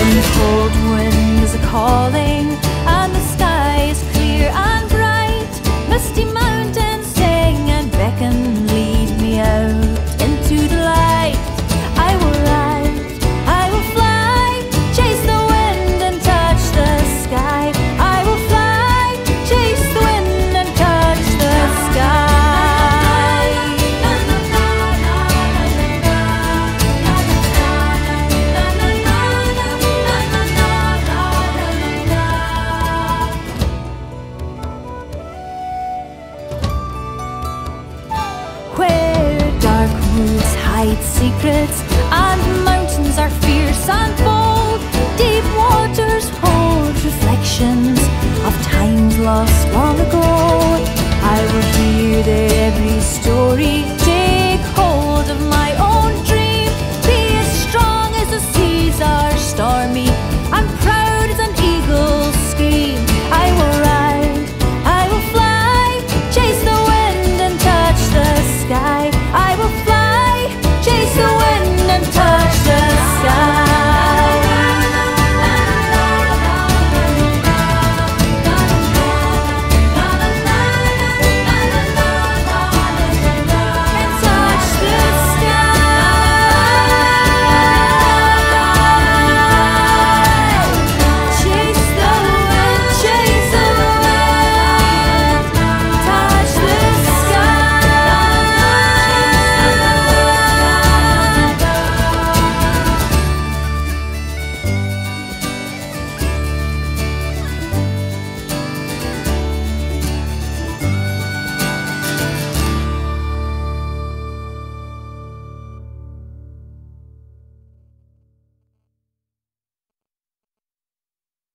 the cold wind is a calling hide secrets, and mountains are fierce and bold. Deep waters hold reflections of times lost.